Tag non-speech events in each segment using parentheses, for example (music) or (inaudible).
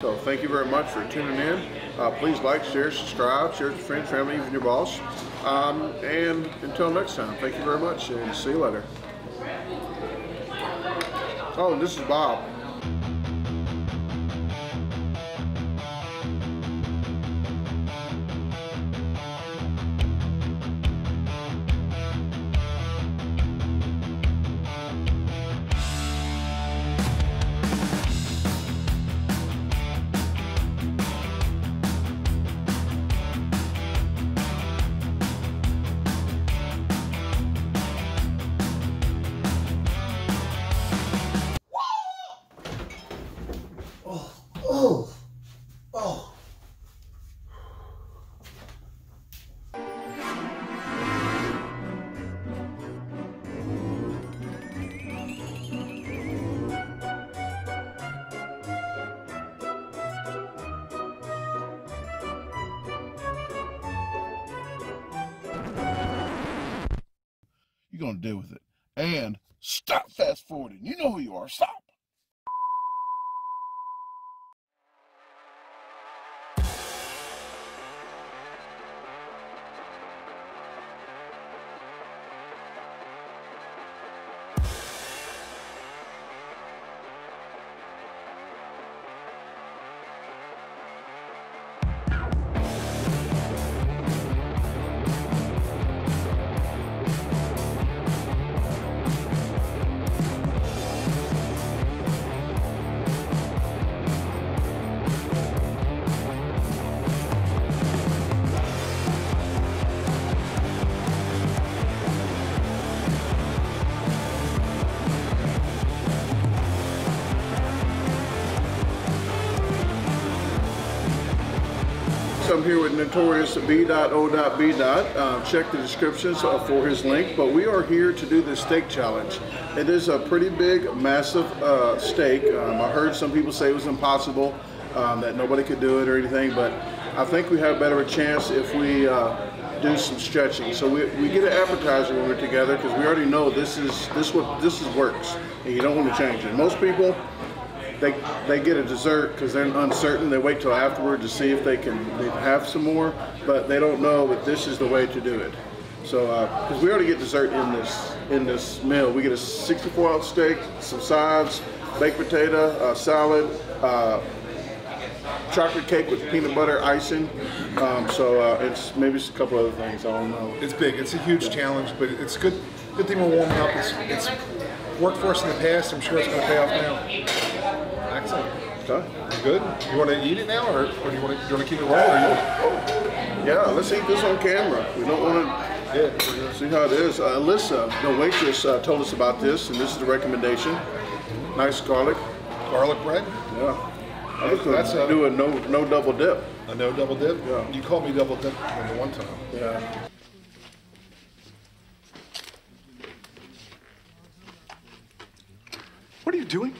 So thank you very much for tuning in. Uh, please like, share, subscribe, share with your friends, family, even your boss. Um, and until next time, thank you very much and see you later. Oh, this is Bob. Here with Notorious B.O.B. Uh, check the descriptions uh, for his link. But we are here to do the steak challenge. It is a pretty big, massive uh, steak. Um, I heard some people say it was impossible, um, that nobody could do it or anything. But I think we have a better a chance if we uh, do some stretching. So we, we get an appetizer when we're together because we already know this is this what this is works, and you don't want to change it. Most people they they get a dessert because they're uncertain. They wait till afterward to see if they can have some more, but they don't know that this is the way to do it. So because we already get dessert in this in this meal, we get a 64 ounce steak, some sides, baked potato, uh, salad. Uh, chocolate cake with peanut butter icing. Um, so uh, it's maybe just a couple other things. I don't know. It's big. It's a huge challenge, but it's good. Good thing we're warming up. It's, it's worked for us in the past. I'm sure it's going to pay off now. Excellent. Okay. Good? You want to eat it now, or, or do you want to, you want to keep it rolling? Or you, Yeah, let's eat this on camera. We don't want to yeah. see how it is. Uh, Alyssa, the waitress, uh, told us about this, and this is the recommendation. Nice garlic. Garlic bread. Yeah. I was That's going a- to do a no no double dip. A no double dip. Yeah. You called me double dip on the one time. Yeah. What are you doing?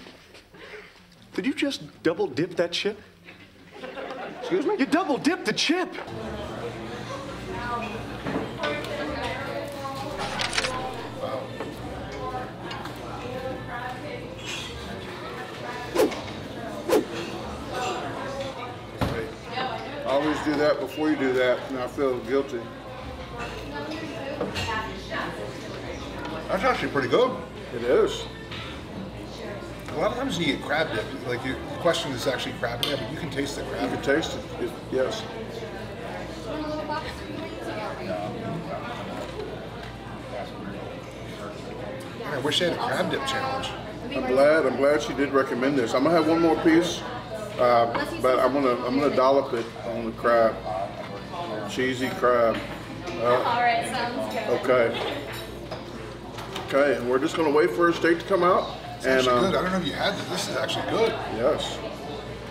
Did you just double dip that chip? Excuse me? You double dipped the chip. Always do that before you do that, and I feel guilty. That's actually pretty good. It is. A lot of times when you get crab dip, like you, the question is actually crab dip, but you can taste the crab. You crab. can taste it. it yes. I wish they had a crab dip challenge. I'm glad. I'm glad she did recommend this. I'm gonna have one more piece, uh, but I'm gonna I'm gonna dollop it on the crab, cheesy crab. Uh, All right, sounds good. okay. Okay, and we're just gonna wait for her steak to come out. It's and actually um, good. I don't know if you had this. This is actually good. yes,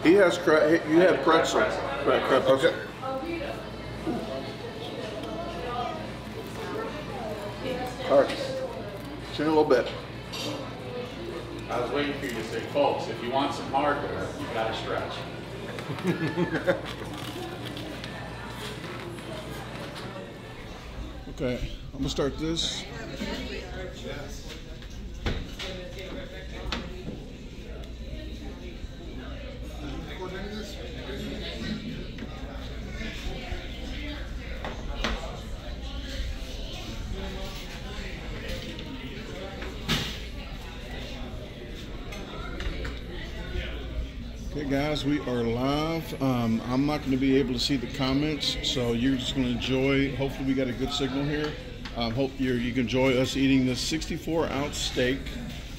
he has crab. You had pretzel. Crab, crab pretzel. Okay. All right. See you in a little bit. I was waiting for you to say, folks, if you want some hardware, you've got to stretch. (laughs) Okay, I'm gonna start this. right, guys, we are live. Um, I'm not going to be able to see the comments, so you're just going to enjoy. Hopefully, we got a good signal here. Um, hope you you can enjoy us eating this 64 ounce steak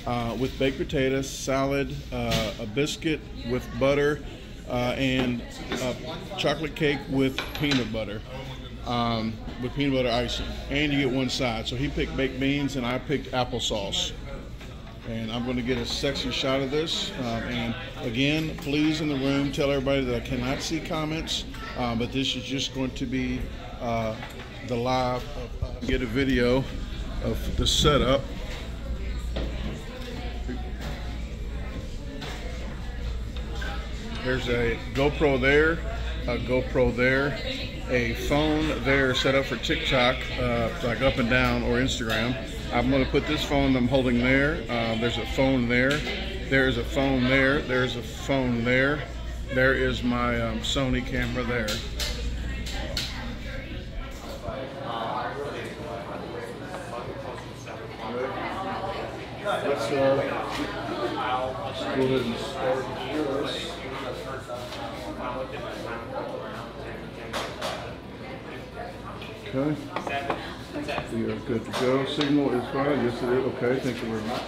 uh, with baked potatoes, salad, uh, a biscuit with butter, uh, and chocolate cake with peanut butter. Um, with peanut butter icing, and you get one side. So he picked baked beans, and I picked applesauce and I'm going to get a sexy shot of this. Um, and again, please in the room tell everybody that I cannot see comments, um, but this is just going to be uh, the live. Get a video of the setup. There's a GoPro there, a GoPro there, a phone there set up for TikTok, uh, like up and down, or Instagram. I'm going to put this phone I'm holding there. Um, there's a phone there. There's a phone there. There's a phone there. There is my um, Sony camera there. Let's, uh, go ahead and start. Okay. We are good to go. Signal is fine. Yes, it is. Okay, thank you very much.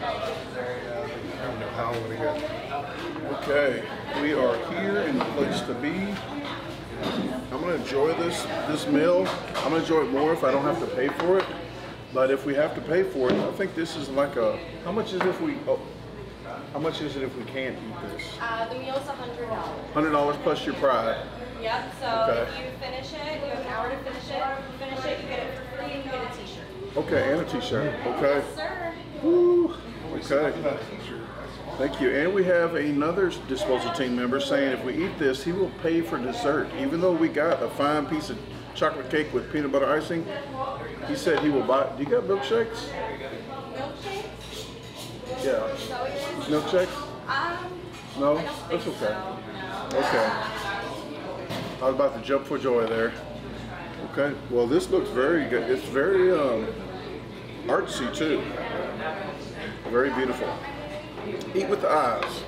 I don't know how I'm gonna get. Okay, we are here in the place to be. I'm gonna enjoy this this meal. I'm gonna enjoy it more if I don't have to pay for it. But if we have to pay for it, I think this is like a. How much is it if we? Oh, how much is it if we can't eat this? Uh, the meal's a hundred dollars. Hundred dollars plus your pride. Yep. So Okay. if you finish it, you have an hour to finish it. If you finish it, you get it and a T-shirt. Okay, and a T-shirt. Okay. Yes, sir. Woo. Okay. Thank you. And we have another disposal team member saying if we eat this, he will pay for dessert. Even though we got a fine piece of chocolate cake with peanut butter icing, he said he will buy. Do you got milkshakes? Milkshake? Yeah. So it is. Milkshakes? Um, No? That's okay. so. Okay. I was about to jump for joy there. Okay. Well, this looks very good. It's very um, artsy too. Very beautiful. Eat with the eyes.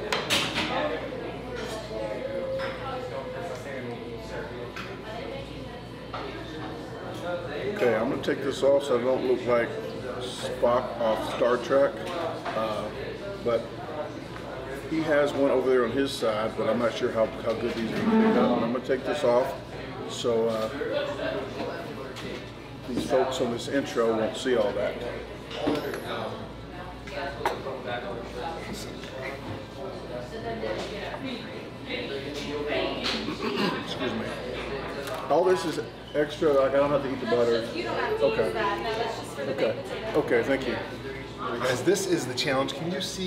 Okay, I'm gonna take this off so I don't look like Spock off Star Trek. Uh, but he has one over there on his side, but I'm not sure how, how good these are. I'm going to take this off so uh, these folks on this intro won't see all that. Excuse me. All this is extra, like I don't have to eat the butter. You don't have to Okay. No, that's just for the Okay. Okay, thank you. Guys, this is the challenge. Can you see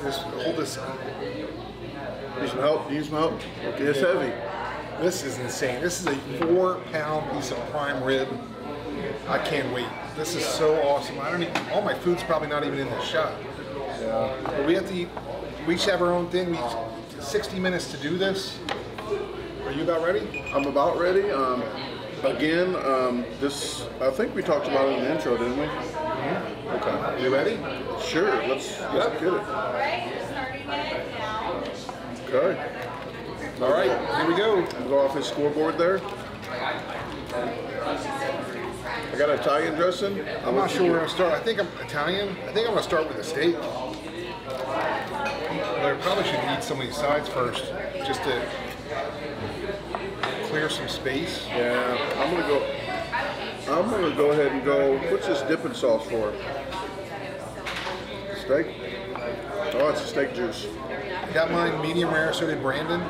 this? Hold this. Need some help? Need some help? Okay, it's heavy. This is insane. This is a four pound piece of prime rib. I can't wait. This is so awesome. I don't even, all my food's probably not even in the shot. Yeah. But we have to eat, we each have our own thing. We 60 minutes to do this. Are you about ready? I'm about ready. Um, again, um, this I think we talked about it in the intro, didn't we? Okay. Are you ready? Sure. Let's let's get it. All right, starting it now. Okay. All right, here we go. Go off his scoreboard there. I got Italian dressing. I'm not sure where I'm start. I think I'm Italian. I think I'm gonna start with a steak. But I probably should eat some of these sides first, just to clear some space. Yeah, I'm gonna go. I'm gonna go ahead and go. What's this dipping sauce for? Steak. Oh, it's a steak juice. I got mine medium rare, so did Brandon.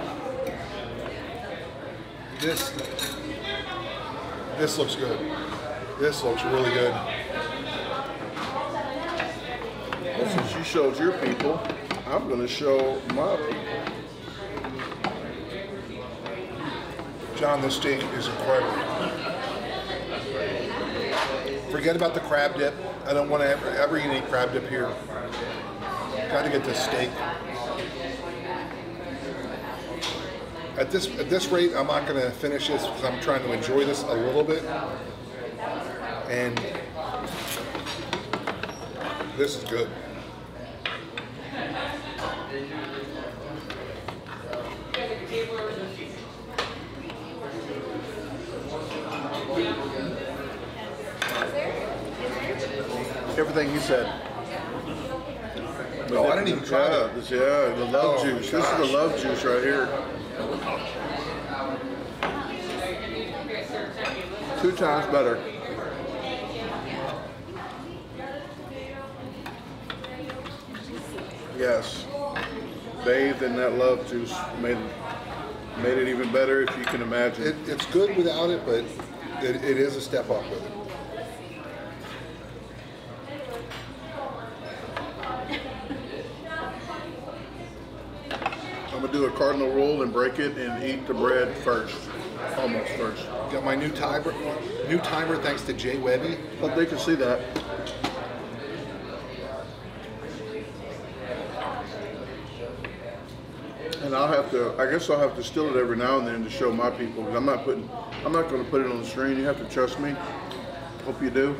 This this looks good. This looks really good. Well, since you showed your people, I'm gonna show my people. John, this steak is incredible. Forget about the crab dip. I don't want to ever, ever eat any crab dip here. Got to get this steak. At this at this rate, I'm not going to finish this because I'm trying to enjoy this a little bit. And this is good. Everything you said. No, I didn't even try that. Yeah, the love oh, juice. Gosh. This is the love juice right here. Two times better. Yes. Bathed in that love juice made made it even better if you can imagine. It, it's good without it, but it, it is a step up with it. Do a cardinal rule and break it and eat the bread first. Almost first. Got my new timer, new timer thanks to Jay Webby. Hope they can see that. And I'll have to, I guess I'll have to steal it every now and then to show my people. I'm not putting, I'm not gonna put it on the screen. You have to trust me. Hope you do.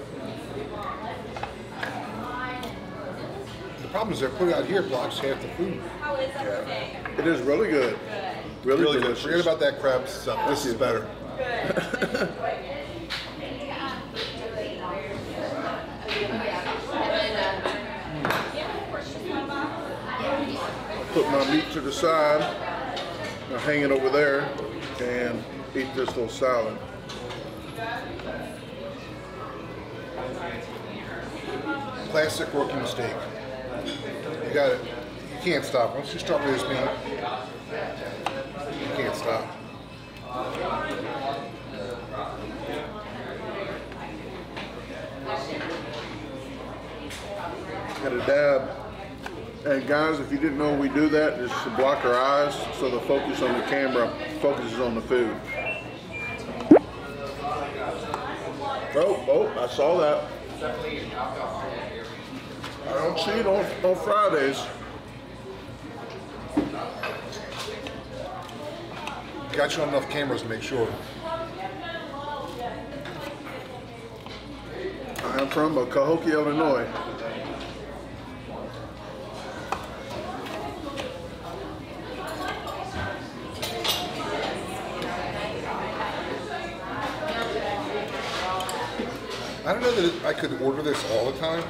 The problem is they put it out here blocks half the food. Oh, How is that steak? It is really good. Really, Really good. delicious. Forget about that crab stuff. This is better. Good. Put my meat to the side, now hang it over there, and eat this little salad. Classic rookie mistake. You got it. You can't stop. Once you start with this meat, you can't stop. Got a dab. And guys, if you didn't know we do that, to block our eyes so the focus on the camera focuses on the food. Oh, oh, I saw that. I don't see it on, on Fridays. Got you on enough cameras to make sure. I am from Cahokia, Illinois. I don't know that I could order this all the time.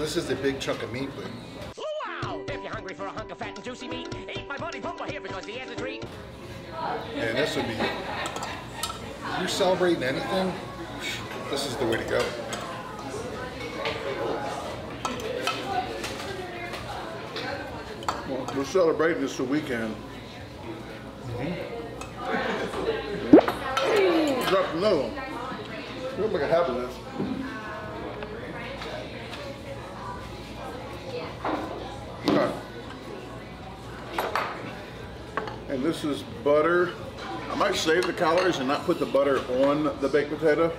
This is a big chunk of meat, but Wow! If you're hungry for a hunk of fat and juicy meat, eat my buddy Pumper here because the answer's treat. man, this would be. You're celebrating anything? This is the way to go. Well, we're celebrating this the weekend. Mm-hmm. Ooh, dropped another one. We'll make a habit of this. And this is butter. I might save the calories and not put the butter on the baked potato,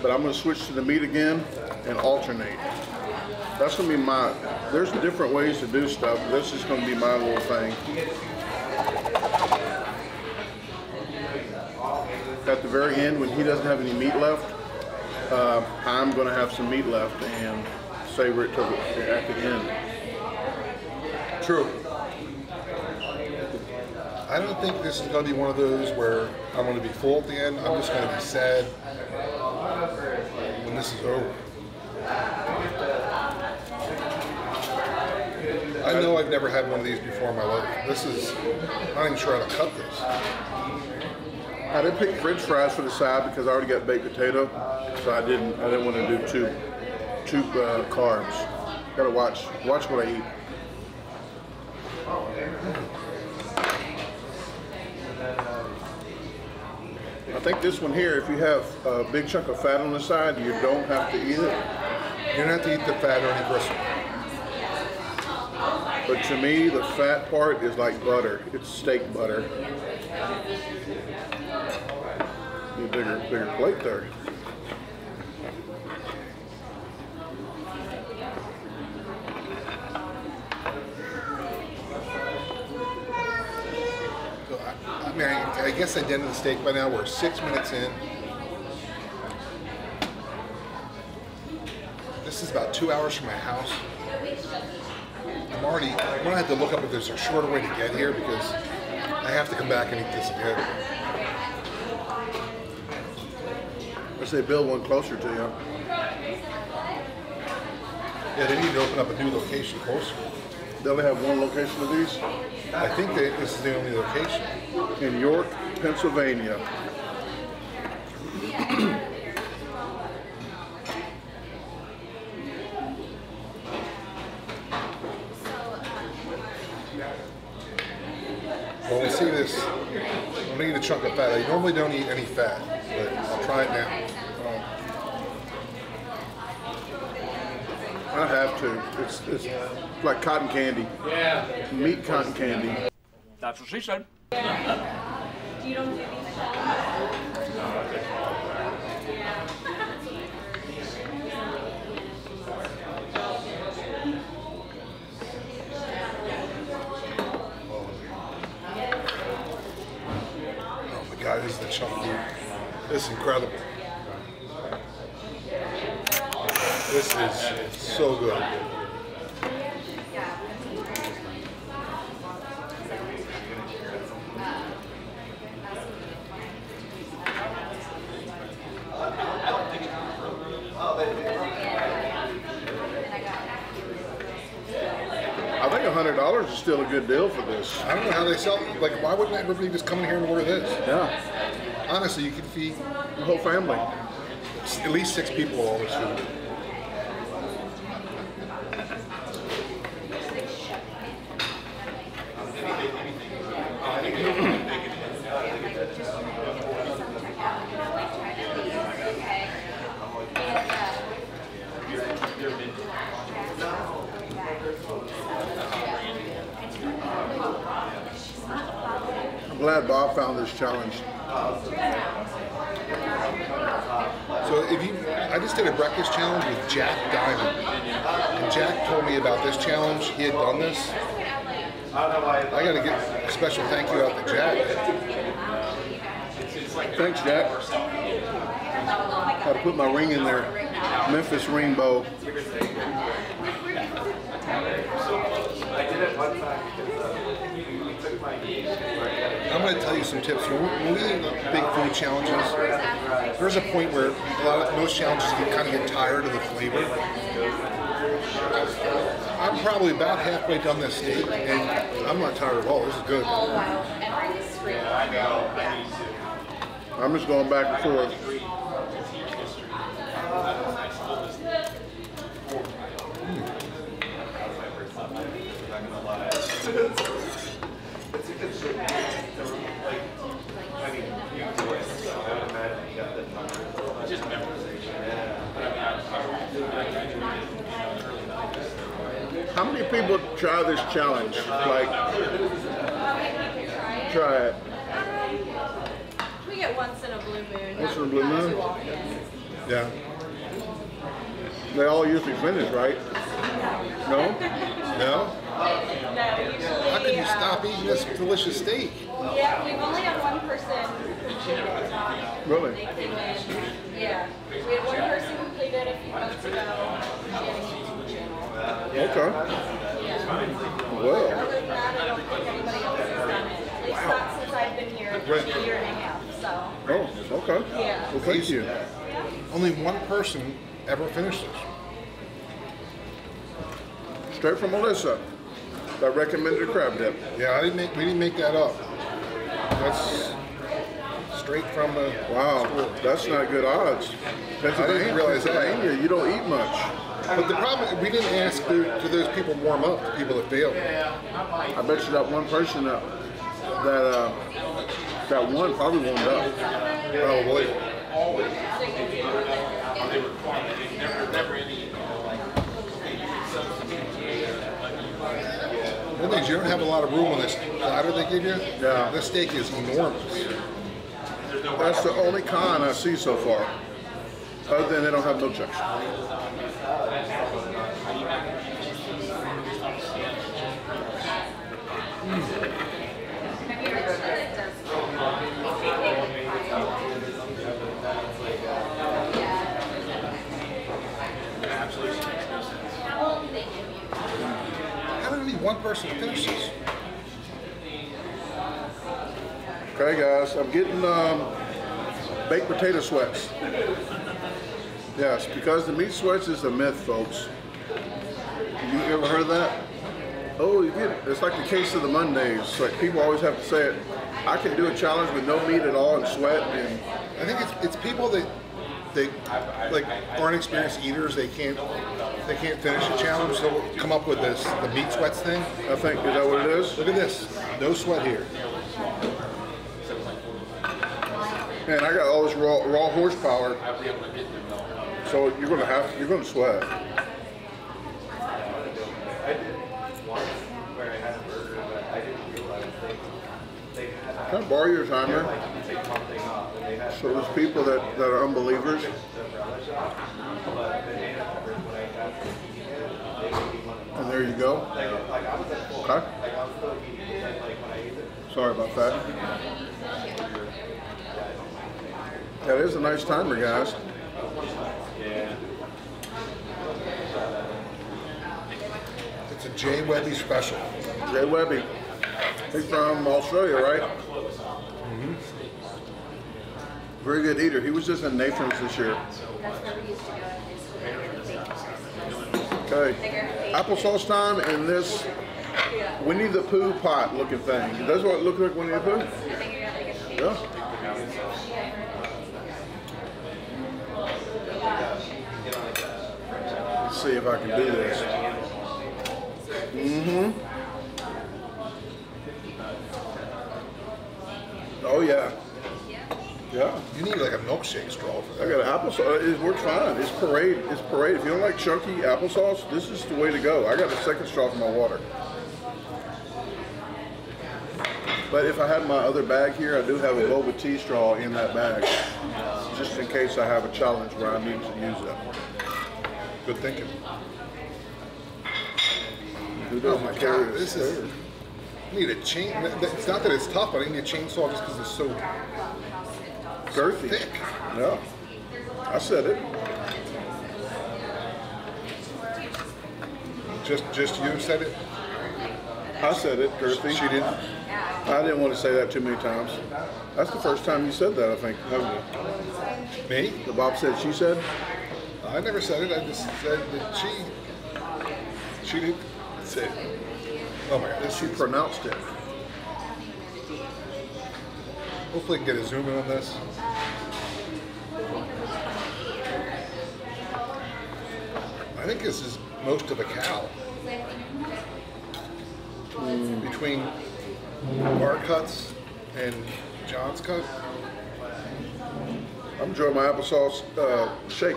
but I'm gonna switch to the meat again and alternate. That's gonna be my, there's different ways to do stuff. This is gonna be my little thing. At the very end, when he doesn't have any meat left, uh, I'm gonna have some meat left and savor it till the, at the end. True. I don't think this is going to be one of those where I'm going to be full at the end. I'm just going to be sad when this is over. I know I've never had one of these before in my life. This is, I'm not even sure how to cut this. I didn't pick French fries for the side because I already got baked potato, so I didn't. I didn't want to do two, two uh, carbs. Gotta watch, watch what I eat. Think this one here, if you have a big chunk of fat on the side, you don't have to eat it. You don't have to eat the fat or any gristle. But to me, the fat part is like butter. It's steak butter. Need a bigger, bigger plate there. Guess I did the steak by now. We're six minutes in. This is about two hours from my house. I'm already, I'm gonna have to look up if there's a shorter way to get here because I have to come back and eat this again. I say build one closer to you. Yeah, they need to open up a new location closer. They only have one location of these I think that this is the only location. in York, Pennsylvania. When we see this, I'm gonna eat a chunk of fat. I normally don't eat any fat, but I'll try it now. I have to. It's, it's like cotton candy. Yeah. Meat cotton candy. That's what she said. You don't do these challenges? Oh my god, this is the chunk is incredible. This is so good. I think hundred dollars is still a good deal for this. I don't know how they sell. Like, why wouldn't everybody just come in here and order this? Yeah, Honestly, you could feed the whole family. at least six people all this food. I'm glad Bob found this challenge. So if you, I just did a breakfast challenge with Jack Diamond, and Jack told me about this challenge. He had done this. I got to get a special thank you out to Jack. Thanks, Jack. Got to put my ring in there. Memphis Rainbow. I'm going to tell you some tips. When we, do big food challenges, there's a point where a lot of most challenges get kind of get tired of the flavor. I'm probably about halfway done this steak, and I'm not tired at all. This is good. Oh, wow. And it's free. I'm just going back and forth. How many people try this challenge? Like, try it. We get once in a blue moon. Once in a blue moon? too. Yeah. They all usually finish, right? No? (laughs) No? No, usually. How can you uh, stop eating this delicious steak? Yeah, we've only had one person complete it. Really? They came in. Yeah, we had one person complete it a few months ago. At least not since I've been here, Right. a year and a half. So. oh, okay. Yeah. Well, thank you. Only one person ever finished this. Straight from Melissa. That recommended crab dip. Yeah, I didn't make. We didn't make that up. That's straight from the. Wow, that's not good odds. Pennsylvania, realize that. Pennsylvania, you don't eat much. But the problem, is we didn't ask to those people warm up. The people that failed. I bet you that one person that that uh, that one probably warmed up. Probably. One thing is you don't have a lot of room on this platter they give you. Yeah. This steak is enormous. That's the only con I see so far. Other than they don't have no How only one person finish this? Okay, guys, I'm getting um, baked potato sweats. Yes, because the meat sweats is a myth, folks. You ever heard of that? Oh, you get it. It's like the case of the Mondays. Like people always have to say it. I can do a challenge with no meat at all and sweat and I think it's it's people that they like aren't experienced eaters. They can't they can't finish a challenge. So they'll come up with this the meat sweats thing. I think is that what it is? Look at this, no sweat here. Man, I got all this raw, raw horsepower. So you're gonna have you're gonna sweat. Can I borrow your timer? So there's people that, that are unbelievers. And there you go. Okay. Sorry about that. That is a nice timer, guys. It's a Jay Webby special. Jay Webby. He's from Australia, right? Mm-hmm. Very good eater. He was just in Nathan's this year. That's where we used to go at his school. Okay. Applesauce time and this Winnie the Pooh pot looking thing. Does what it look like Winnie the Pooh? You're gonna take a picture. Yeah. See if I can do this. Mm-hmm. Oh yeah. Yeah. You need like a milkshake straw for I that. got an applesauce. It works fine. It's parade. It's parade. If you don't like chunky applesauce, this is the way to go. I got a second straw for my water. But if I had my other bag here, I do have a boba tea straw in that bag, just in case I have a challenge where I need to use it. Good thinking. Who Oh my carry god, this is. I need a chain. It's not that it's tough, but I need a chainsaw just because it's so girthy. thick. Yeah, I said it. Just, just you said it. I said it, girthy. She didn't. I didn't want to say that too many times. That's the first time you said that, I think, haven't you? Me? The Bob said she said. I never said it. I just said that she. She didn't say it. Oh my god, She pronounced it. Hopefully, I can get a zoom in on this. I think this is most of a cow. Between our cuts and John's cut. I'm enjoying my applesauce uh, shake.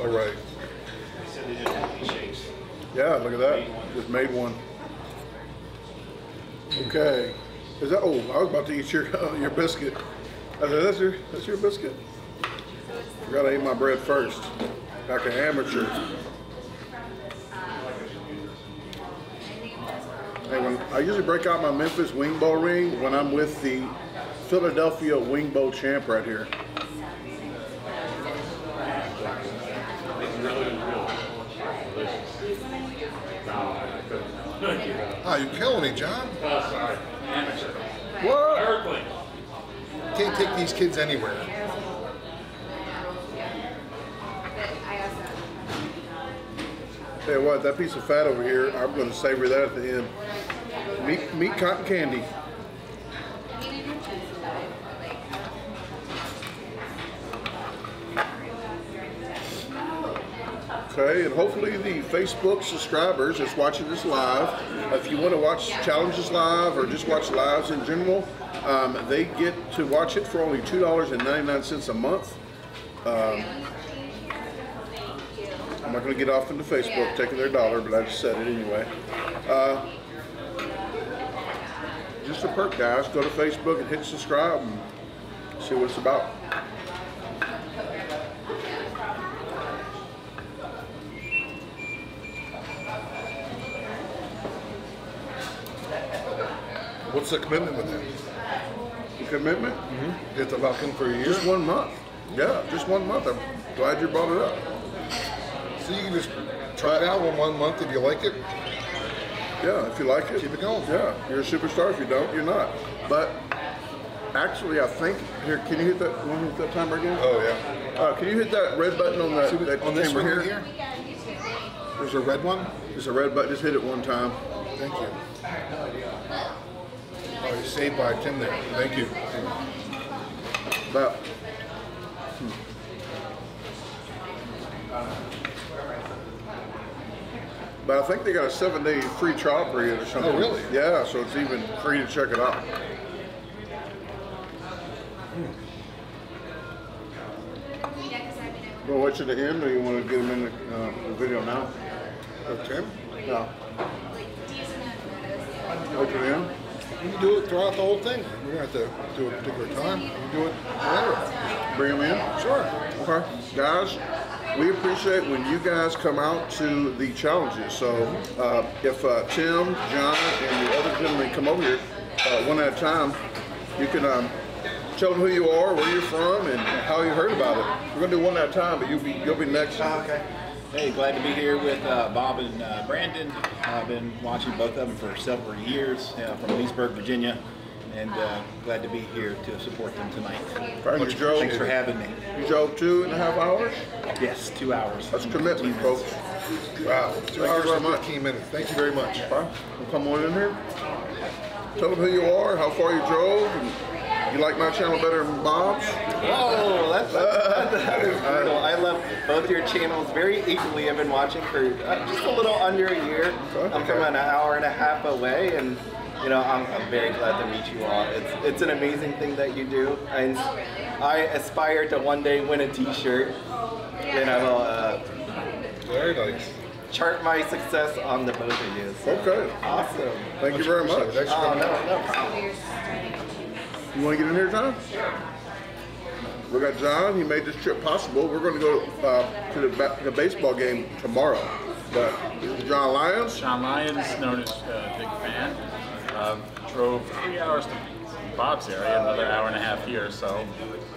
All right. Yeah, look at that. Just made one. Okay. Is that? Oh, I was about to eat your uh, (laughs) your biscuit. I said, that's your that's your biscuit. I ate my bread first, like an amateur. Hey, when I usually break out my Memphis Wing Bowl ring when I'm with the Philadelphia Wing Bowl champ right here. Ah, you're killing me, John. Oh, sorry. Amateur. What? Earthling. Can't take these kids anywhere. Tell you what, that piece of fat over here, I'm going to savor that at the end. Meat, meat cotton candy. And hopefully the Facebook subscribers that's watching this live, if you want to watch challenges live or just watch lives in general, um, they get to watch it for only $2.99 a month. Um, I'm not going to get off into Facebook taking their dollar, but I just said it anyway. Uh, just a perk, guys. Go to Facebook and hit subscribe and see what it's about. What's the commitment with that? The commitment? Get the Falcon for a year? Just one month. Yeah, just one month. I'm glad you brought it up. So you can just try it out one, one month if you like it. Yeah, if you like it, Keep it going. Yeah, you're a superstar. If you don't, you're not. But Actually, I think here. Can you hit that? Want to hit that timer again? Oh yeah. Uh, can you hit that red button on that, that On this camera one here? here. There's a red one. There's a red button. Just hit it one time. Thank you. Oh, you saved by Tim there. Thank you. About. But I think they got a seven-day free trial period or something. Oh, really? Yeah, so it's even free to check it out. Well, wait to the end, or you want to get them in the, uh, the video now? Tim, No. Wait to the end. You can do it throughout the whole thing. We don't have to do a particular time. You can do it whenever. Bring them in. Sure. Okay, guys, we appreciate when you guys come out to the challenges. So uh, if uh, Tim, John, and the other gentlemen come over here uh, one at a time, you can um, tell them who you are, where you're from, and how you heard about it. We're gonna do one at a time, but you'll be you'll be next. Okay. Hey, glad to be here with uh, Bob and uh, Brandon. I've been watching both of them for several years uh, from Leesburg, Virginia, and uh, glad to be here to support them tonight. Thank you, Joe. Thanks for having me. You drove two and a half hours. Yes, two hours. That's commitment, folks. Wow. Two Thank you hours very much. 15 minutes. Thank you very much. Fine. We'll come on in here. Tell them who you are, how far you drove, and you like my channel better than Bob's. Oh, that's, that's, that is brutal. I love both your channels very equally. I've been watching for uh, just a little under a year. I'm from an hour and a half away, and you know I'm, I'm very glad to meet you all. It's it's an amazing thing that you do, and I aspire to one day win a T-shirt, and I will uh, Very nice. chart my success on the both of you. So, Okay. Awesome. Thank you very much. Thanks for Oh coming no, no. You want to get in here, John? We got John. He made this trip possible. We're going to go uh, to the, ba- the baseball game tomorrow. But this is John Lyons. John Lyons, known as uh, Big Fan, um, drove three hours to Bob's area, another hour and a half here. So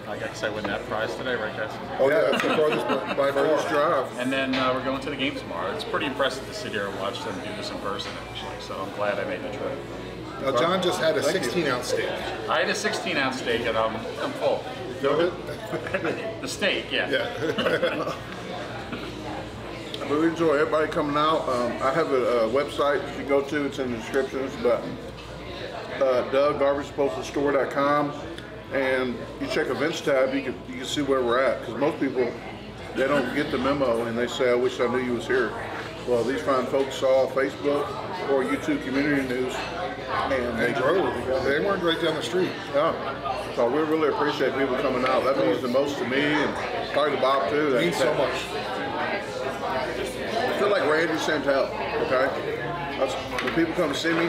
I guess I win that prize today, right, guys? Oh yeah, that's the farthest by- (laughs) by farthest drive. And then uh, we're going to the game tomorrow. It's pretty impressive to sit here and watch them do this in person, actually. So I'm glad I made the trip. Now, John just had a 16 ounce steak. I had a 16 ounce steak and I'm, I'm full. (laughs) the steak, yeah. Yeah. (laughs) I really enjoy everybody coming out. Um, I have a, a website you can go to. It's in the descriptions. But uh, DaGarbageDisposalStore.com, and you check events tab. You can you can see where we're at because most people they don't get the memo and they say, "I wish I knew you was here." Well, these fine folks saw Facebook or YouTube Community News, and They they drove. They weren't right down the street. Yeah. So we really appreciate people coming out. That means the most to me and probably to Bob too. That, Means so much. I feel like Randy Santel, okay? That's, when people come to see me,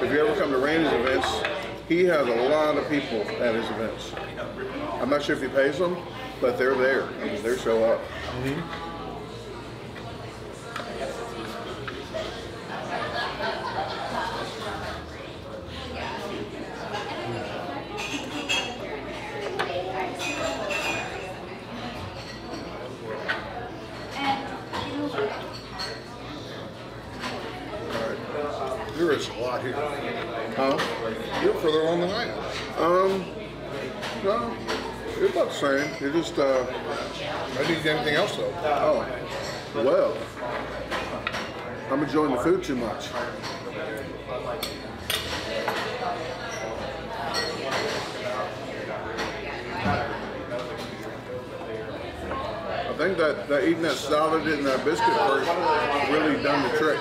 if you ever come to Randy's events, he has a lot of people at his events. I'm not sure if he pays them, but they're there. I mean, they show up. There is a lot here. Huh? You're further along than I am. Um, no, it's about the same. It just, uh, I didn't get anything else though. oh, well, I'm enjoying the food too much. I think that, that eating that salad and that biscuit first really done the trick.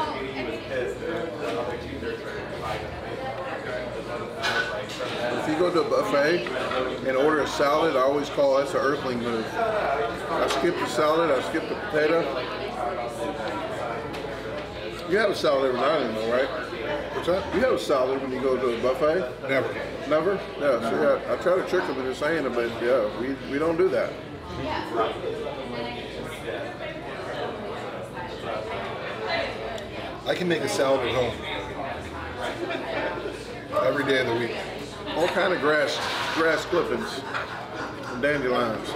If you go to a buffet and order a salad, I always call that's an earthling move. I skip the salad, I skip the potato. You have a salad every now and then, though, right? What's that? You have a salad when you go to a buffet? Never. Never? Yeah, see, I, I try to trick them into saying it, but yeah, we, we don't do that. I can make a salad at home. Every day of the week. All kind of grass, grass clippings and dandelions.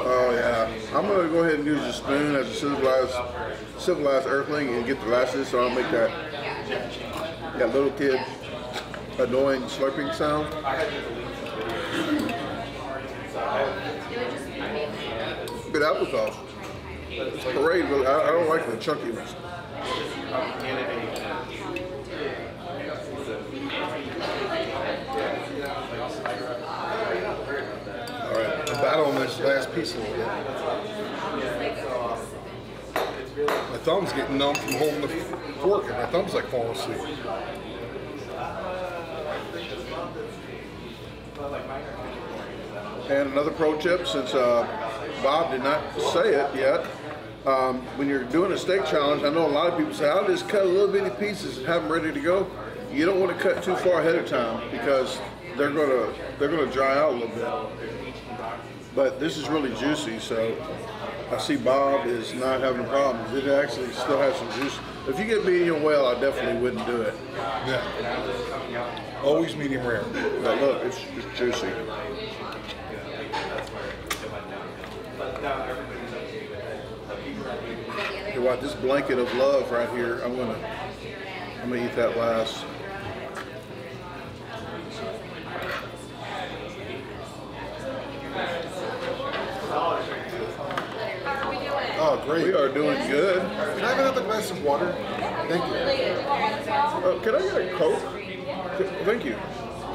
Oh yeah, I'm gonna go ahead and use a spoon as a civilized, civilized earthling and get the this, so I'll make that. That little kid annoying slurping sound. Good applesauce. Parade, really, I, I don't like the chunkiness. All right, the battle on last piece a little bit. My thumb's getting numb from holding the fork, and my thumb's like falling asleep. And another pro tip, since uh, Bob did not say it yet, um, when you're doing a steak challenge, I know a lot of people say, I'll just cut a little bitty pieces and have them ready to go. You don't want to cut too far ahead of time because they're gonna they're gonna dry out a little bit. But this is really juicy, so I see Bob is not having problems. It actually still has some juice. If you get medium well, I definitely wouldn't do it. Yeah. Always medium rare. But look, it's, it's juicy. What this blanket of love right here, I'm gonna, I'm gonna eat that last. Oh, great. We are doing good. Can I have another glass of water? Thank you. Uh, can I get a Coke? Thank you. You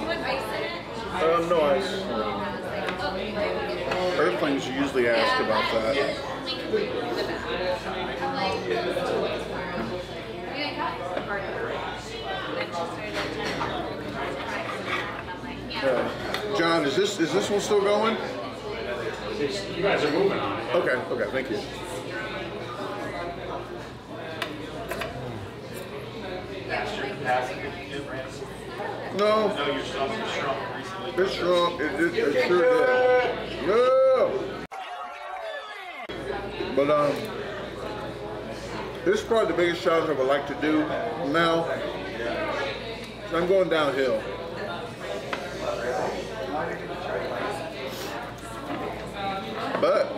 want ice in it? Um, no ice. Earthlings usually ask about that. Uh, John, is this is this one still going? You guys are moving on it. Okay, okay, thank you. No. I know your stomach is shrunk recently. It's shrunk. It, it, it sure did. No. But um, this is probably the biggest challenge I would like to do now. I'm going downhill. But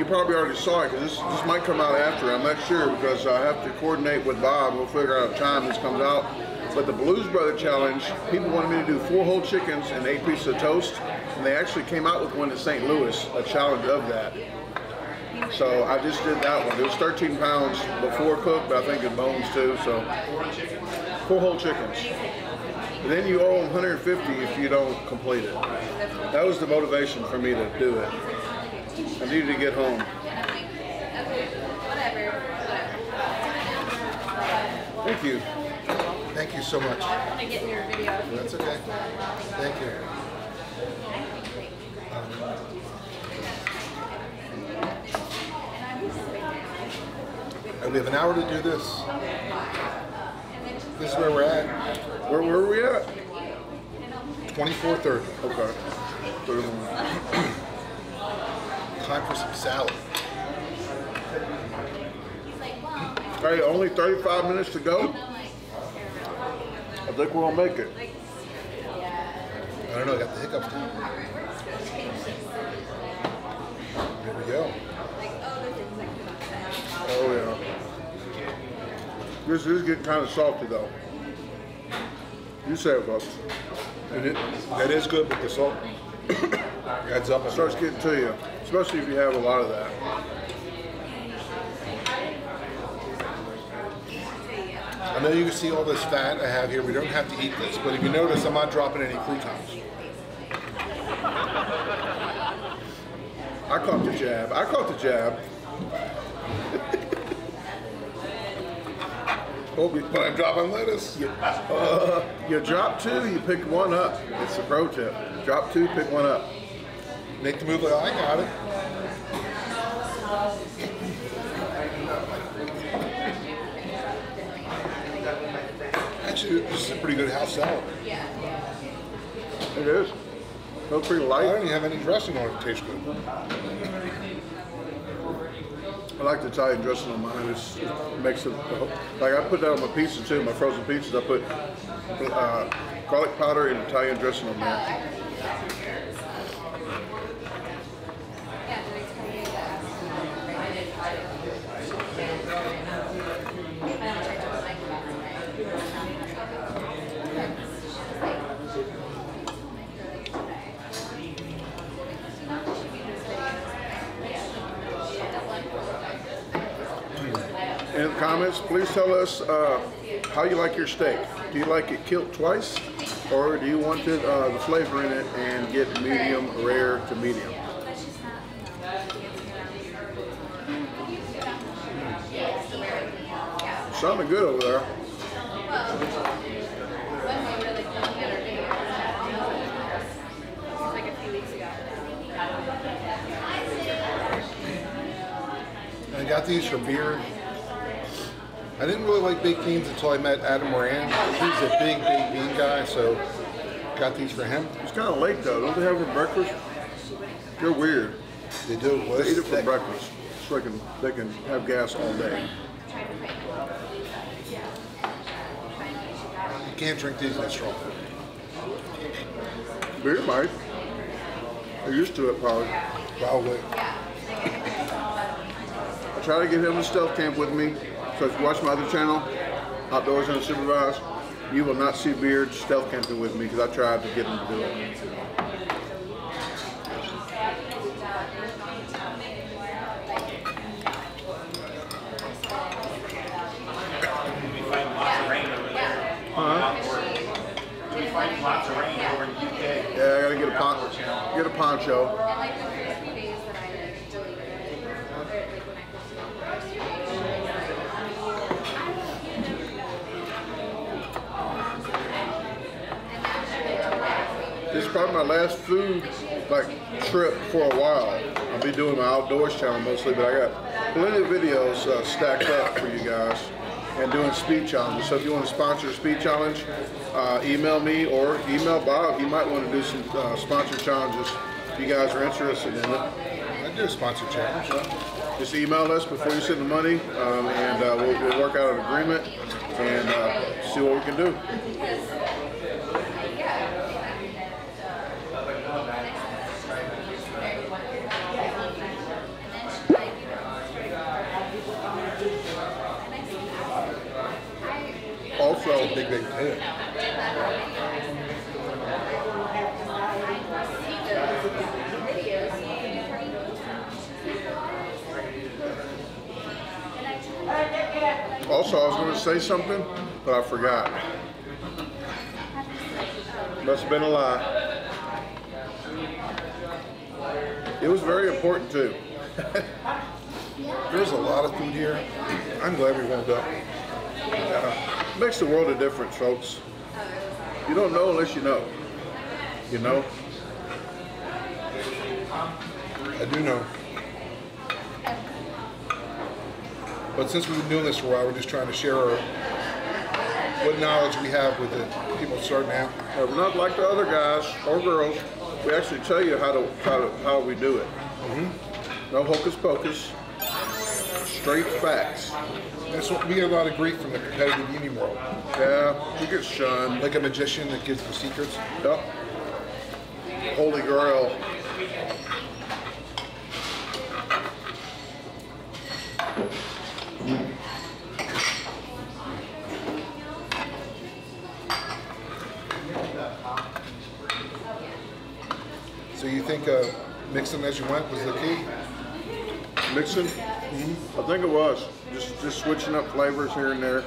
you probably already saw it because this, this might come out after. I'm not sure because I have to coordinate with Bob. We'll figure out a time this comes out. But the Blues Brother Challenge, people wanted me to do four whole chickens and eight pieces of toast, and they actually came out with one in St. Louis, a challenge of that. So I just did that one. It was 13 pounds before cooked, but I think in bones too. So four whole chickens. And then you owe them 150 if you don't complete it. That was the motivation for me to do it. I needed to get home. Thank you. Thank you so much. I don't want to get in your video. That's okay. Thank you. Um, and we have an hour to do this. This is where we're at. Where, where are we at? 2430. Okay. (clears throat) Time for some salad. Hey, only 35 minutes to go. I think we're gonna make it. I don't know, I got the hiccups now. Here we go. Oh yeah. This is getting kind of salty though. You say it, folks. And it, that is good with the salt. Adds up. It starts getting to you, especially if you have a lot of that. I know you can see all this fat I have here. We don't have to eat this, but if you notice, I'm not dropping any croutons. I caught the jab. I caught the jab. Oh, but I'm dropping lettuce. You, uh, you drop two, you pick one up. It's a pro tip. Drop two, pick one up. Make the move like I got it. Actually, this is a pretty good house salad. It is. Feels pretty light. I don't even have any dressing on it. It tastes good. I like the Italian dressing on mine. It's, it makes it like I put that on my pizza too. My frozen pizzas, I put uh, garlic powder and Italian dressing on there. Comments, please tell us uh, how you like your steak. Do you like it killed twice, or do you want it, uh, the flavor in it and get medium rare to medium? Sounding good over there. I got these for beer. I didn't really like baked beans until I met Adam Moran. He's a big baked bean guy, so got these for him. It's kind of late though. Don't they have for breakfast? They're weird. They do. Well, They eat it for thick. breakfast, so they can they can have gas all day. You can't drink these that strong. Beer might. They're used to it probably. Probably. I try to get him to stealth camp with me. So if you watch my other channel, Outdoors Unsupervised, you will not see Beard stealth camping with me because I tried to get him to do it. Yeah, I gotta get a pon- get a poncho. And like the first few days that I like deleted it, or like when I posted the first few days, This is probably my last food like trip for a while. I'll be doing my outdoors channel mostly, but I got plenty of videos uh, stacked up for you guys and doing speed challenges. So if you want to sponsor a speed challenge, uh, email me or email Bob. He might want to do some uh, sponsor challenges if you guys are interested in it. I do a sponsor challenge. Just email us before you send the money, um, and uh, we'll, we'll work out an agreement and uh, see what we can do. Also, Big, big potato. Also, I was going to say something, but I forgot. Must have been a lie. It was very important too. (laughs) There's a lot of food here. I'm glad we warmed up. (laughs) Makes the world a difference, folks. You don't know unless you know. You know? I do know. But since we've been doing this for a while, we're just trying to share our, what knowledge we have with the people starting out. Uh, we're not like the other guys or girls. We actually tell you how to how, to, how we do it. No hocus pocus. Straight facts. That's what we get a lot of grief from the competitive eating world. Yeah, we get shunned. Like a magician that gives the secrets. Yep. Holy Grail. So you think uh, mixing as you went was the key? Mixing? I think it was. Just just switching up flavors here and there.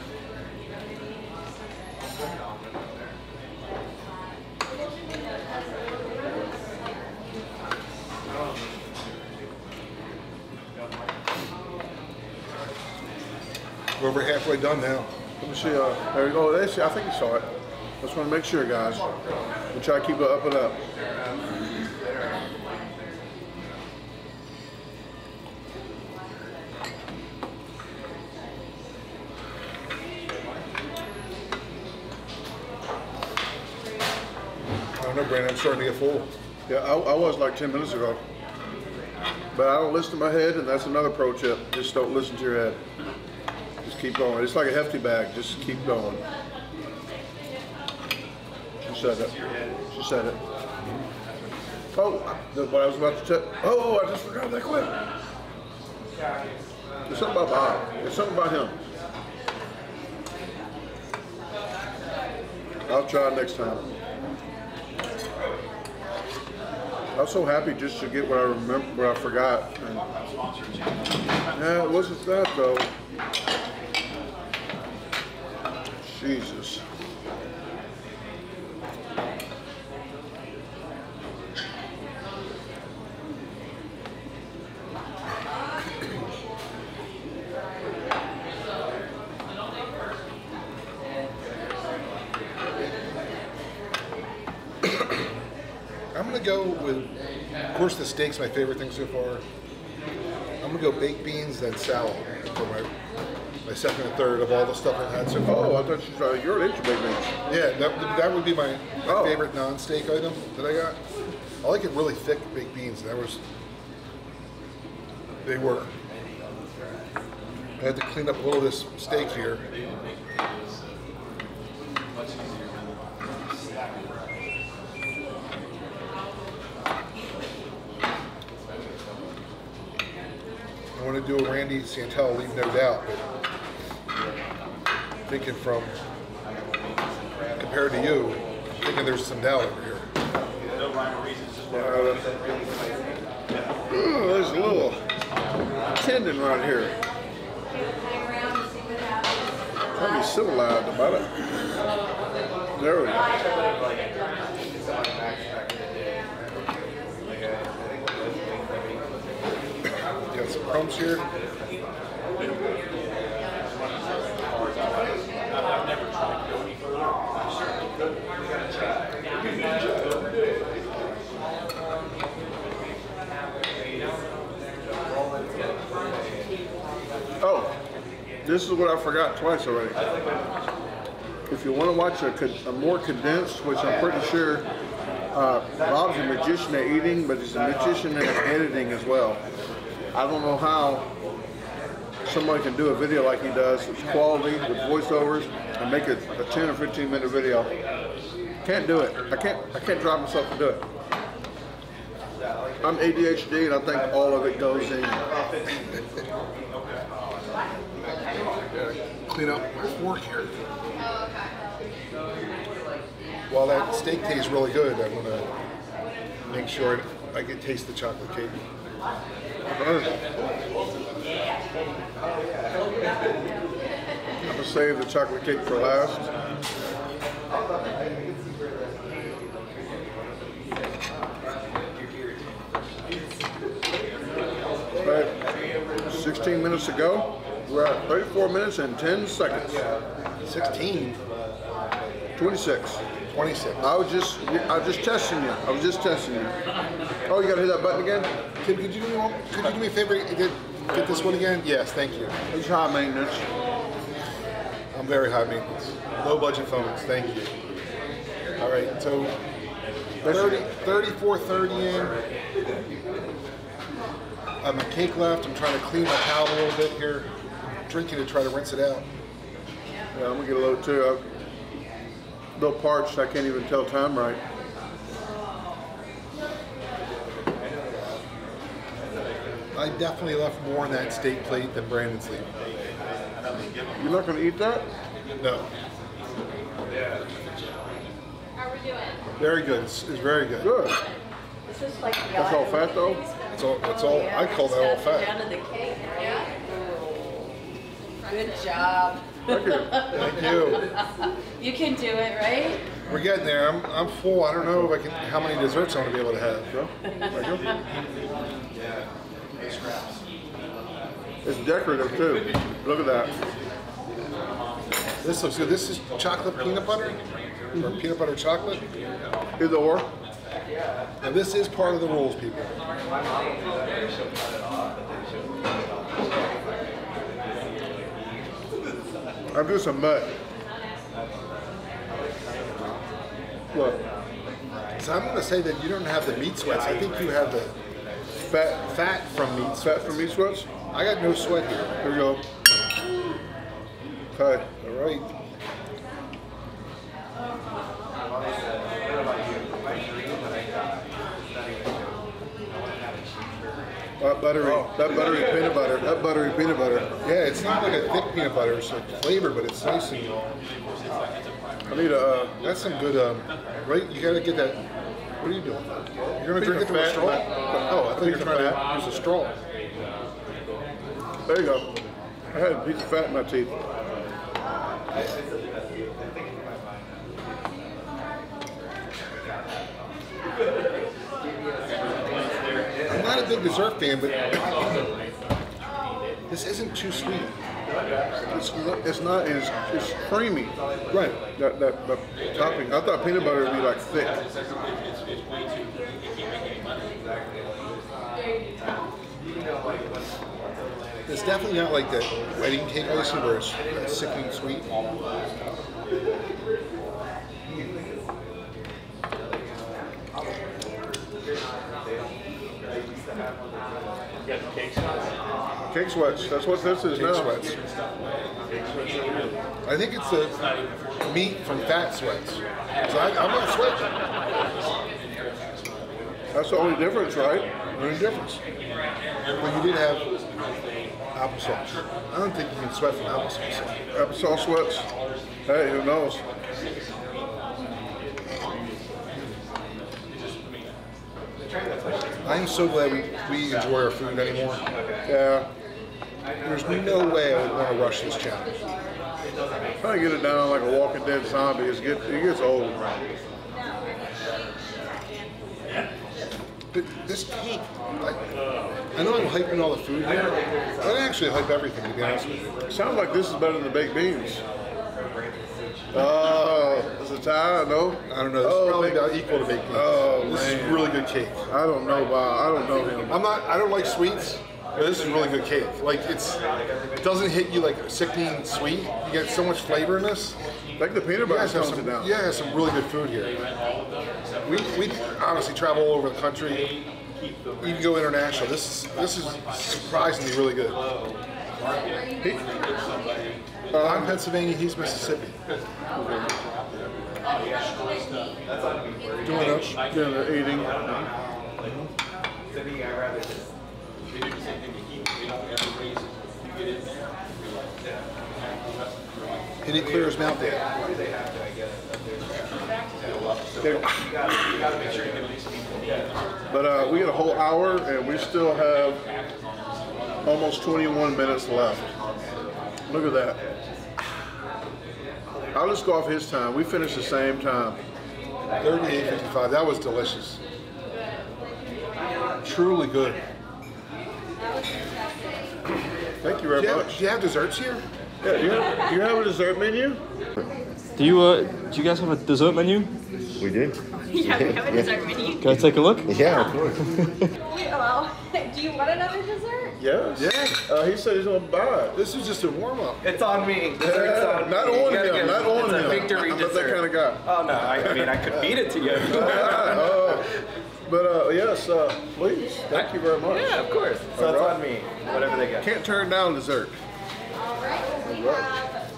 We're over halfway done now. Let me see. Uh, there you go. I think you saw it. Just want to make sure, guys. We try to keep it up and up. Starting to get full. Yeah, I, I was like 10 minutes ago. But I don't listen to my head, and that's another pro tip. Just don't listen to your head. Just keep going. It's like a hefty bag. Just keep going. She said it. She said it. Oh, what I was about to tell. Oh, I just forgot that quick. There's something about Bob. There's something about him. I'll try next time. I was so happy just to get what I remember, what I forgot. And, yeah, it wasn't that though. Jesus. Steak's my favorite thing so far. I'm gonna go baked beans then salad for my my second and third of all the stuff I've had so far. Oh, I thought you uh, tried your into big beans. Yeah, that, that would be my, my Oh. favorite non-steak item that I got. I like it really thick baked beans. That was, they were. I had to clean up a little of this steak here. To do a Randy Santel, leave no doubt, but thinking from compared to you, thinking there's some doubt over here. Ooh, there's a little tendon right here. Trying to be civilized about it. There we go. Got some crumbs here. Oh, this is what I forgot twice already. If you want to watch a, a more condensed, which I'm pretty sure uh, Bob's a magician at eating, but he's a magician at editing as well. I don't know how somebody can do a video like he does. It's quality with voiceovers and make it a 10 or 15 minute video. Can't do it. I can't. I can't drive myself to do it. I'm ADHD, and I think all of it goes in. Clean up my fork here. While that steak tastes really good, I'm gonna make sure I get taste the chocolate cake. I'm gonna save the chocolate cake for last. Right, 16 minutes to go. We're at 34 minutes and 10 seconds. 16, 26. 26. I was just, I was just testing you. I was just testing you. Oh, you gotta hit that button again? Tim, could you do me one, could you do me a favor? Get, get this one again? Yes, thank you. It's high maintenance. I'm very high maintenance. Low budget phones, thank you. All right, so 30, 34, 30 in. I have my cake left. I'm trying to clean my palate a little bit here. drinking to try to rinse it out. Yeah, I'm gonna get a load too. I'm a little parched. I can't even tell time right. I definitely left more on that steak plate than Brandon's leaving. You're not gonna eat that? No. How are we doing? Very good. It's, it's very good. Good. This is like the That's all fat though. It's all. It's all. I call that all fat. Down to the cake, yeah? Good job. Thank you. Thank you. You can do it, right? We're getting there. I'm, I'm full. I don't know if I can how many desserts I'm gonna be able to have. Go. Thank you. It's decorative too. Look at that. This looks good. This is chocolate peanut butter or peanut butter chocolate. Either or. And this is part of the rules, people. I'll doing some mud. Look, So I'm gonna say that you don't have the meat sweats. I think you have the fat, fat from meat fat from meat sweats. I got no sweat here. Here we go. Okay. All right. That buttery, that buttery peanut butter. That buttery peanut butter. Yeah, it's not like a thick peanut butter, it's like flavor, but it's nice and I need a. Uh, that's some good. Um, right, you gotta get that. What are you doing? You're gonna drink it through a straw? Oh, I thought you were piece of trying to use a straw. there you go. I had a piece of fat in my teeth. Big dessert fan, but this isn't too sweet. It's, it's not. It's, it's creamy. Right. That, that that topping. I thought peanut butter would be like thick. It's definitely not like that wedding cake icing where it's sickly sweet. Cake sweats. That's what this is Cake now. sweats. I think it's the meat from fat sweats. I, I'm not sweating. That's the only difference, right? Only difference. Well, you did have applesauce. I don't think you can sweat from applesauce. Applesauce sweats. Hey, who knows? I'm so glad we, we enjoy our food anymore. Yeah. There's no way I would want to rush this challenge. Trying to get it down like a Walking Dead zombie is get it gets old. But this cake, like, I know I'm hyping all the food here. I actually hype everything, to be honest with you. Sounds like this is better than the baked beans. Oh, is it tie? No. I don't know. This Oh, is probably about equal to baked beans. Oh, this is really good cake. I don't know, Bob. I don't know him. I'm not. I don't like sweets, but this is really good cake. Like it's, it doesn't hit you like sickening sweet. You get so much flavor in this. Like the peanut butter guys have tones some, it down. you guys have some really good food here. We, we honestly travel all over the country. Even go international. This is this is surprisingly really good. He- uh, I'm Pennsylvania. He's Mississippi. Doing us. Yeah, they're eating. He didn't clear his mouth yet. But uh, we got a whole hour, and we still have almost 21 minutes left. Look at that. I'll just go off his time. We finished the same time. 38.55. That was delicious. Truly good. Thank you very Do you, have, do you have desserts here? Yeah, do you have, do you have a dessert menu? Do you uh do you guys have a dessert menu? We did. (laughs) Yeah, we have a dessert menu. Can I take a look? Yeah, of course. (laughs) Well, (laughs) do you want another dessert? Yes. Yeah. Uh, he said he's gonna buy it. This is just a warm up. It's on me. Dessert's on Not me. You on him. Not on it's him. a victory I'm dessert. that kind of guy. Oh no! I, I mean, I could feed it to you. Oh, but uh, yes, uh, please. Thank you very much. yeah, of course. So it's on me. Whatever they get. Can't turn down dessert. All right, we have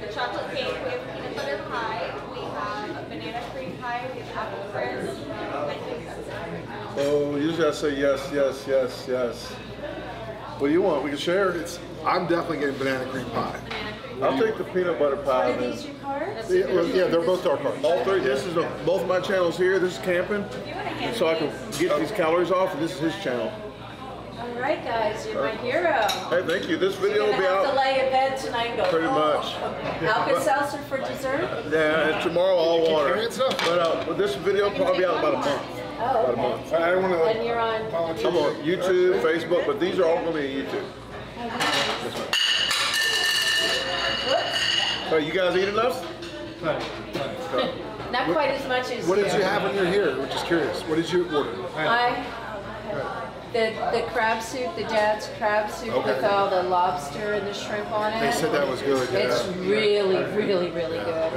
the chocolate cake, we have peanut butter pie, we have a banana cream pie, we have apple crisp. I think. Oh, you just gotta say yes, yes, yes, yes. What do you want? We can share. It's. I'm definitely getting banana cream pie. I'll take the peanut butter pie. Are then. these your cards? Yeah, well, yeah, they're both dark cards. All three. This is a, both my channels here. This is camping, and so I can get these calories off. And this is his channel. All right, guys, you're my hero. Hey, thank you. This video You're will be gonna to out lay in bed tonight and go. pretty "Oh." much. Alka-Seltzer for dessert? Yeah, and tomorrow all water. carrying stuff? But uh, but this video will probably be out in about a month. Oh, About a okay. month. I don't want And to. you're on. I'm on YouTube, Facebook, but these are all going to be on YouTube. Whoops. So you guys eat enough? (laughs) Not quite as much as What did you have when you're here? We're just curious. What did you order? I, the, the crab soup, the dad's crab soup with all the lobster and the shrimp on it. They said that was good. It's Yeah. really, really, really good.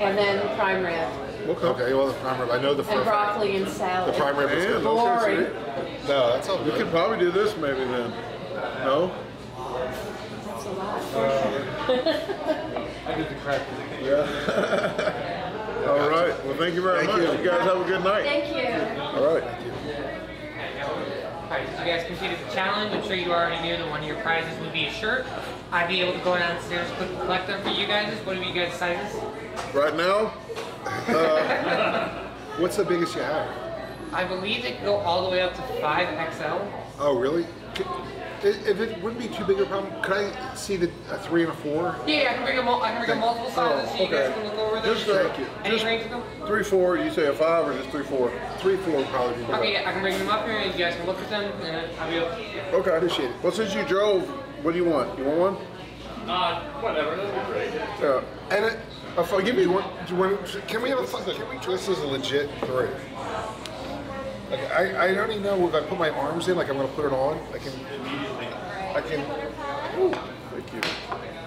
And then prime rib Okay. Well, the prime rib. I know the prime and fr- broccoli and salad. The prime rib is Man, good. okay, Boring. No, that's all We good. could probably do this maybe then. No? That's a lot. (laughs) I did the crab. Yeah. (laughs) All right. Well, thank you very Thank much. you. You guys have a good night. Thank you. All right. So you guys completed the challenge. I'm sure you already knew that one of your prizes would be a shirt. I'd be able to go downstairs, quick collect them for you guys. What are you guys' sizes? Right now, uh, (laughs) What's the biggest you have? I believe they can go all the way up to 5XL. Oh, really? If if it wouldn't be too big of a problem, could I see the a three and a four? Yeah, I can bring them. mul- I can bring a multiple sizes so you guys can look over them. Just uh, Any just range of them? three four. You say a five or just three four? Three, four would probably be better. Okay, yeah, I can bring them up here and you guys can look at them and I'll be able Okay, I appreciate it. Well, since you drove, what do you want? You want one? Uh, whatever, that'd be great. Yeah. And it, if I give you one, do you want, can we have a fun? Can we? This is a legit three. Like I, I don't even know if I put my arms in, like I'm gonna put it on. I can immediately. I can. Ooh, Thank you.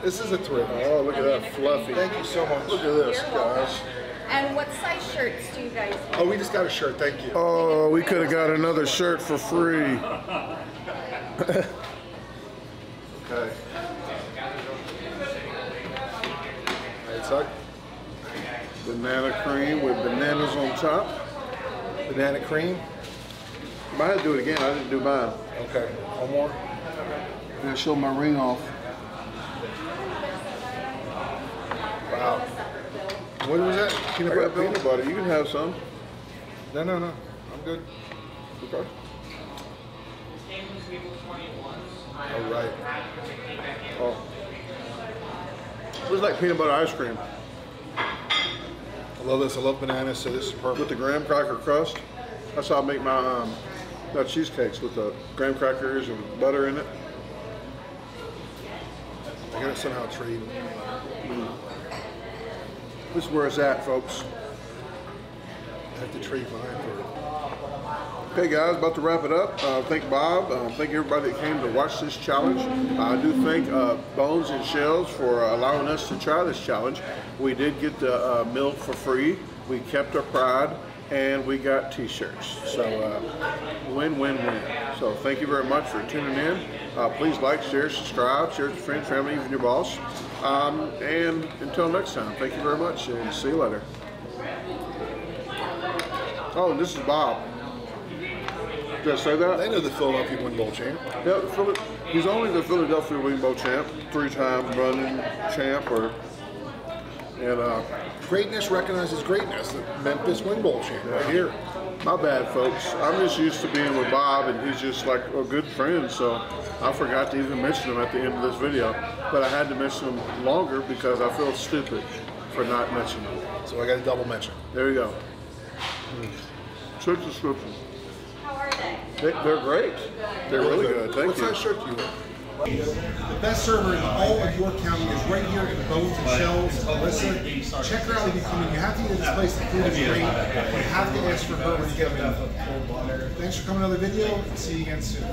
this is a three. Oh, look at that fluffy. Thank you so much. Look at this, guys. And what size shirts do you guys Oh, we just got a shirt. Thank you. Oh, we could have got another shirt for free. (laughs) Okay. Right side. Banana cream with bananas on top. Banana cream. I had to do it again. I didn't do mine. Okay. One more. I'm gonna show my ring off. Wow. What was that? Peanut butter? Peanut butter. You can have some. No, no, no. I'm good. Okay. All right. Oh. It's like peanut butter ice cream I love this. I love bananas, so this is perfect. with the graham cracker crust. That's how I make my um, my cheesecakes with the graham crackers and butter in it. I gotta somehow trade. This is where it's at, folks. I have to trade mine for. Okay, guys, about to wrap it up. Uh, thank Bob. Uh, thank everybody that came to watch this challenge. I do thank uh, Bones and Shells for allowing us to try this challenge. We did get the uh, milk for free. We kept our pride, and we got T-shirts. So uh, win, win, win. So thank you very much for tuning in. Uh, please like, share, subscribe, share with your friends, family, even your boss. Um, and until next time, thank you very much, and see you later. Oh, and this is Bob. Did I say that? They know the Philadelphia Wing Bowl champ. Yeah, he's only the Philadelphia Wing Bowl champ, three-time running champ, or and uh, Greatness recognizes greatness. The Memphis Wing Bowl champ, right here. my bad, folks. I'm just used to being with Bob, and he's just like a good friend. So I forgot to even mention him at the end of this video, but I had to mention him longer because I feel stupid for not mentioning him. So I got a double mention. There you go. Check the description. How are they? They, they're great. They're really good. Thank what you. size shirt do you wear? The best server in all of York County is right here in the Bones and Shells. Alyssa, check her out when you come in. You have to eat at this place. The food is great. You have to ask for her when you come. Thanks for coming to another video. See you again soon.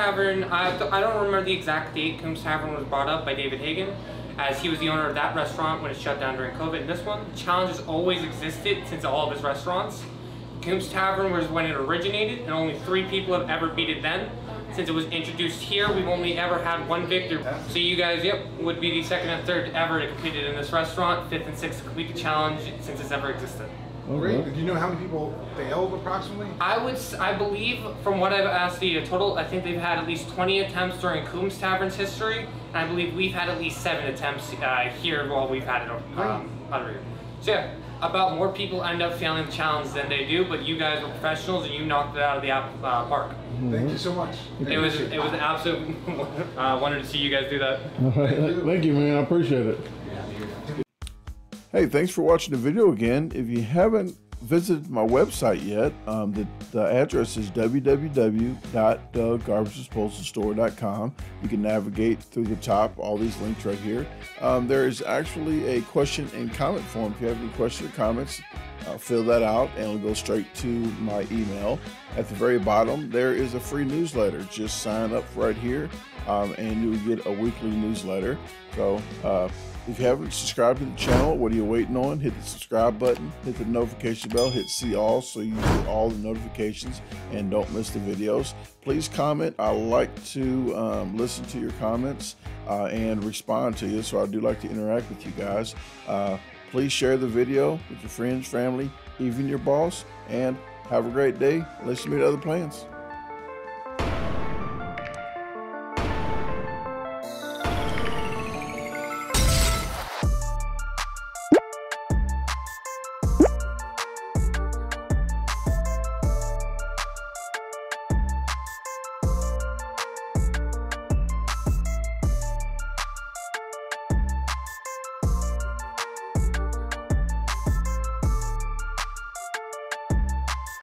Tavern, I, I don't remember the exact date Coombs Tavern was brought up by David Hagan, as he was the owner of that restaurant when it shut down during COVID. This one, the challenge has always existed since all of his restaurants. Coombs Tavern was when it originated, and only three people have ever beat it then. Since it was introduced here, we've only ever had one victor. So you guys, yep, would be the second and third ever to complete it in this restaurant, fifth and sixth to complete the challenge since it's ever existed. Great. Do you know how many people failed approximately? I would, I believe, from what I've asked the total, I think they've had at least 20 attempts during Coombs Tavern's history, and I believe we've had at least seven attempts uh, here while we've had it um, under here. So yeah, about more people end up failing the challenge than they do, but you guys were professionals and you knocked it out of the uh, park. Thank you so much. It was, it was an absolute (laughs) uh, wonder to see you guys do that. (laughs) Thank you, man. I appreciate it. Hey, thanks for watching the video again. If you haven't visited my website yet, um, the, the address is www.dagarbagedisposalstore.com. You can navigate through the top, all these links right here. Um, there is actually a question and comment form. If you have any questions or comments, uh, fill that out and it'll go straight to my email. At the very bottom, there is a free newsletter. Just sign up right here um, and you'll get a weekly newsletter. So, uh, if you haven't subscribed to the channel, what are you waiting on? Hit the subscribe button, hit the notification bell, hit see all so you get all the notifications and don't miss the videos. Please comment. I like to um, listen to your comments uh, and respond to you, so I do like to interact with you guys. Uh, please share the video with your friends, family, even your boss, and have a great day. Let's meet other plans.